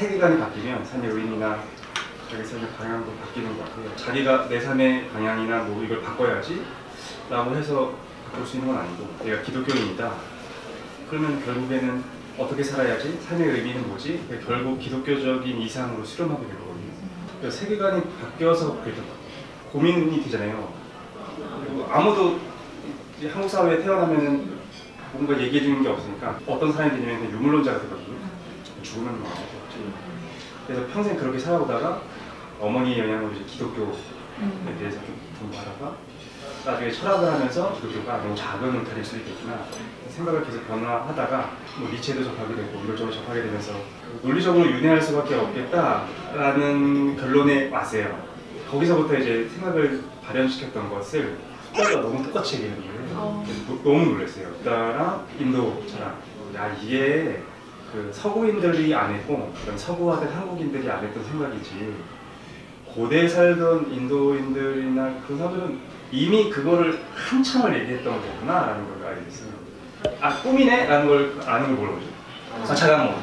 세계관이 바뀌면 삶의 의미나 자기 삶의 방향도 바뀌는 것 같아요. 자기가 내 삶의 방향이나 뭐 이걸 바꿔야지 라고 해서 바꿀 수 있는 건 아니고 내가 기독교인이다. 그러면 결국에는 어떻게 살아야지? 삶의 의미는 뭐지? 결국 기독교적인 이상으로 수렴하게 되거든요. 그래서 세계관이 바뀌어서 그래도 고민이 되잖아요. 그리고 아무도 한국 사회에 태어나면은 뭔가 얘기해 주는 게 없으니까 어떤 사람이 되냐면 유물론자가 되거든요. 죽으면 뭐 아무것도 없지. 그래서 평생 그렇게 살아오다가 어머니의 영향으로 이제 기독교에 대해서 좀 공부하다가 나중에 철학을 하면서 기독교가 너무 작은 울타리일 수도 있겠구나 생각을 계속 변화하다가 뭐 니체도 접하게 되고 이것저것 접하게 되면서 논리적으로 윤회할 수밖에 없겠다라는 결론에 왔어요. 거기서부터 이제 생각을 발현시켰던 것을 숫자가 너무 똑같이 얘기하는 거예요. 어. 너무 놀랐어요. 숫자랑 인도 철학. 야 이게 그 서구인들이 안 했고 그런 서구화된 한국인들이 안 했던 생각이지 고대에 살던 인도인들이나 그런 사람들은 이미 그거를 한참을 얘기했던 거구나 라는 걸 알게 됐어요. 아 꿈이네? 라는 걸 아는 걸 모르죠. 아 잠깐만.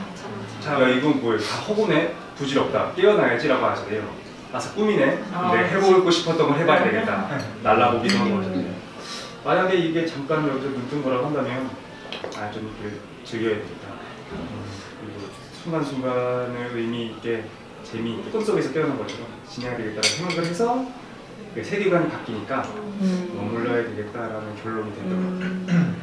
자 이건 뭐예요? 다 허구네? 부질없다. 깨어나야지 라고 하잖아요. 아서 꿈이네? 아, 내가 해보고 싶었던 걸 해봐야 되겠다. 날라보기도 하는 거잖아요. 음. 만약에 이게 잠깐 여기서 눈뜬 거라고 한다면 아좀 즐겨야 되겠다. 그리고 순간순간을 의미 있게 재미, 꿈속에서 깨어난 것처럼 지내야 되겠다는 생각을 해서 그 세계관이 바뀌니까 음. 머물러야 되겠다라는 결론이. 음.